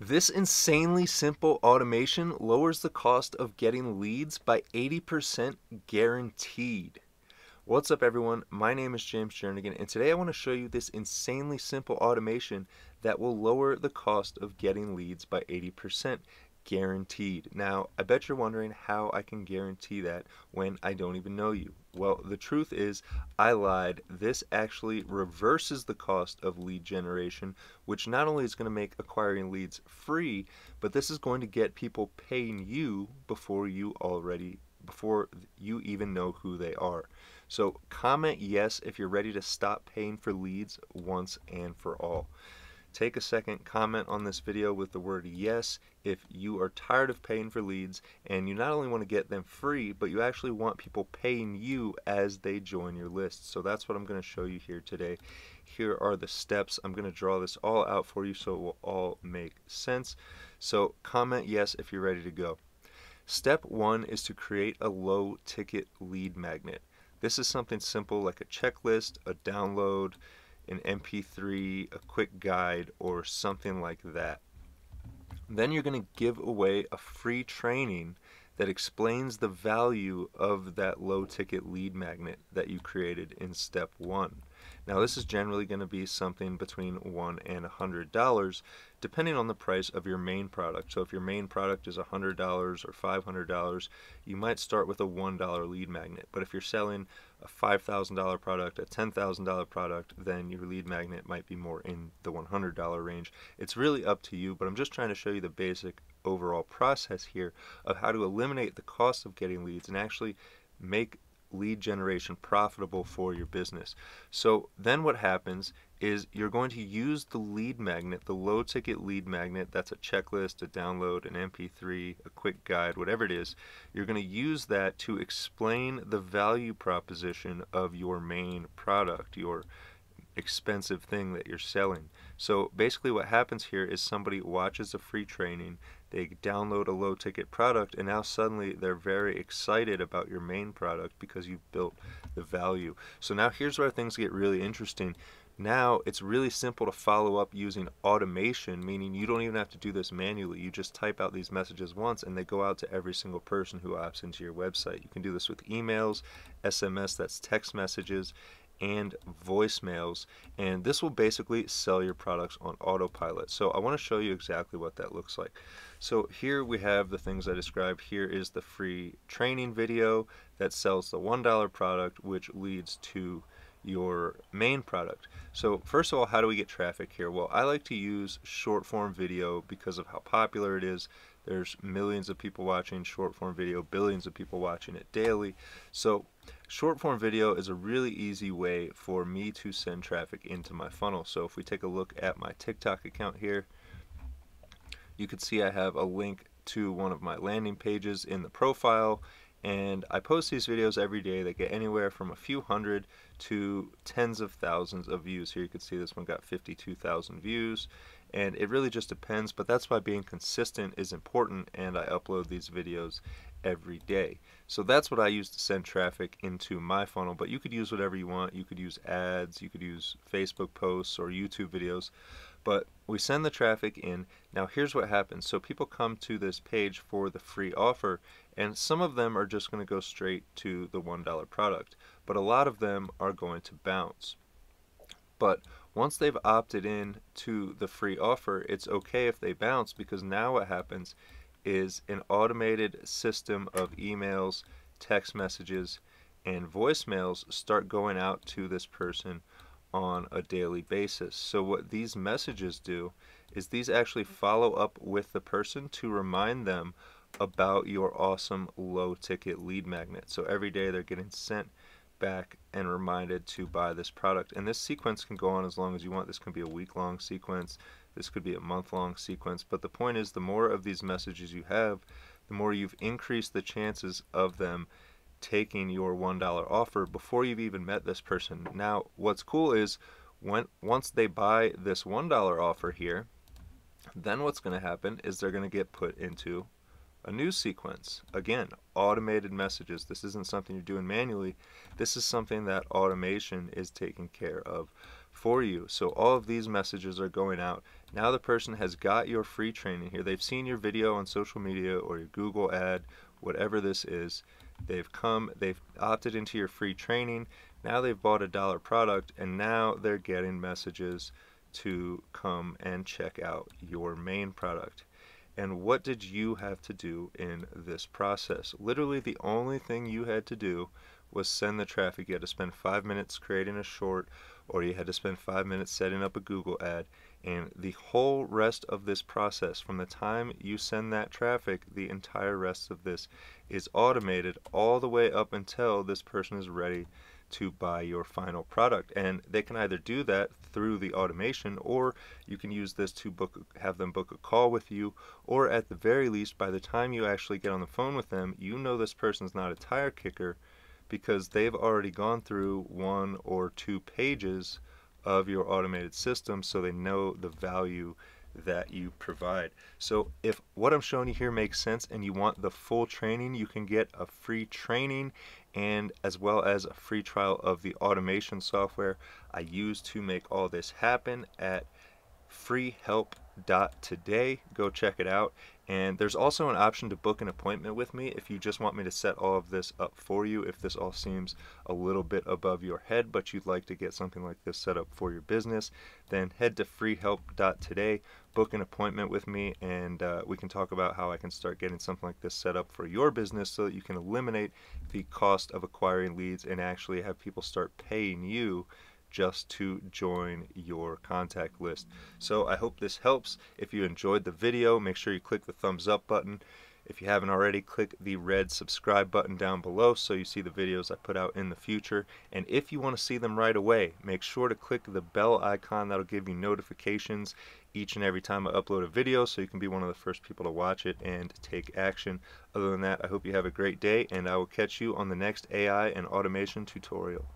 This insanely simple automation lowers the cost of getting leads by 80% guaranteed. What's up everyone? My name is James Jernigan and today I want to show you this insanely simple automation that will lower the cost of getting leads by 80% guaranteed. Now, I bet you're wondering how I can guarantee that when I don't even know you. Well, the truth is, I lied. This actually reverses the cost of lead generation, which not only is going to make acquiring leads free, but this is going to get people paying you before you already before you even know who they are. So comment yes if you're ready to stop paying for leads once and for all. Take a second, comment on this video with the word yes if you are tired of paying for leads and you not only want to get them free, but you actually want people paying you as they join your list. So that's what I'm going to show you here today. Here are the steps. I'm going to draw this all out for you so it will all make sense. So comment yes if you're ready to go. Step one is to create a low ticket lead magnet. This is something simple like a checklist, a download, an MP3, a quick guide, or something like that. Then you're going to give away a free training that explains the value of that low ticket lead magnet that you created in step one. Now this is generally going to be something between one and a hundred dollars depending on the price of your main product. So if your main product is a hundred dollars or five hundred dollars, you might start with a one dollar lead magnet. But if you're selling a five thousand dollar product, a ten thousand dollar product, then your lead magnet might be more in the one hundred dollar range. It's really up to you, but I'm just trying to show you the basic overall process here of how to eliminate the cost of getting leads and actually make lead generation profitable for your business. So then what happens is you're going to use the lead magnet, the low ticket lead magnet, that's a checklist, a download, an MP3, a quick guide, whatever it is. You're going to use that to explain the value proposition of your main product, your expensive thing that you're selling. So basically what happens here is somebody watches a free training, they download a low ticket product and now suddenly they're very excited about your main product because you've built the value. So now here's where things get really interesting. Now it's really simple to follow up using automation, meaning you don't even have to do this manually. You just type out these messages once and they go out to every single person who opts into your website. You can do this with emails, SMS, that's text messages, and voicemails and this will basically sell your products on autopilot so I want to show you exactly what that looks like so here we have the things I described here is the free training video that sells the $1 product which leads to your main product. So first of all, how do we get traffic here? Well, I like to use short form video because of how popular it is. There's millions of people watching short form video, billions of people watching it daily. So short form video is a really easy way for me to send traffic into my funnel. So if we take a look at my TikTok account here, you can see I have a link to one of my landing pages in the profile and I post these videos every day that get anywhere from a few hundred to tens of thousands of views. Here you can see this one got 52,000 views and it really just depends but that's why being consistent is important and I upload these videos every day. So that's what I use to send traffic into my funnel but you could use whatever you want. You could use ads, you could use Facebook posts or YouTube videos but we send the traffic in. Now here's what happens. So people come to this page for the free offer and some of them are just going to go straight to the $1 product, but a lot of them are going to bounce. But once they've opted in to the free offer, it's okay if they bounce because now what happens is an automated system of emails, text messages, and voicemails start going out to this person on a daily basis. So what these messages do is these actually follow up with the person to remind them about your awesome low ticket lead magnet. So every day they're getting sent back and reminded to buy this product. And this sequence can go on as long as you want. This can be a week long sequence. This could be a month long sequence. But the point is the more of these messages you have, the more you've increased the chances of them taking your $1 offer before you've even met this person. Now, what's cool is when once they buy this $1 offer here, then what's going to happen is they're going to get put into a news sequence. Again, automated messages. This isn't something you're doing manually. This is something that automation is taking care of for you. So all of these messages are going out. Now the person has got your free training here. They've seen your video on social media or your Google ad, whatever this is. They've come, they've opted into your free training. Now they've bought a dollar product and now they're getting messages to come and check out your main product. And what did you have to do in this process? Literally, the only thing you had to do was send the traffic. You had to spend five minutes creating a short, or you had to spend five minutes setting up a Google ad. And the whole rest of this process, from the time you send that traffic, the entire rest of this is automated all the way up until this person is ready to buy your final product. And they can either do that through the automation or you can use this to book have them book a call with you or at the very least by the time you actually get on the phone with them, you know this person's not a tire kicker because they've already gone through one or two pages of your automated system so they know the value that you provide. So if what I'm showing you here makes sense and you want the full training, you can get a free training and as well as a free trial of the automation software I use to make all this happen at freehelp.today. Go check it out. And there's also an option to book an appointment with me if you just want me to set all of this up for you. If this all seems a little bit above your head, but you'd like to get something like this set up for your business, then head to freehelp.today, book an appointment with me, and uh, we can talk about how I can start getting something like this set up for your business so that you can eliminate the cost of acquiring leads and actually have people start paying you just to join your contact list. So I hope this helps. If you enjoyed the video, make sure you click the thumbs up button. If you haven't already, click the red subscribe button down below so you see the videos I put out in the future. And if you want to see them right away, make sure to click the bell icon. That'll give you notifications each and every time I upload a video so you can be one of the first people to watch it and take action. Other than that, I hope you have a great day and I will catch you on the next AI and automation tutorial.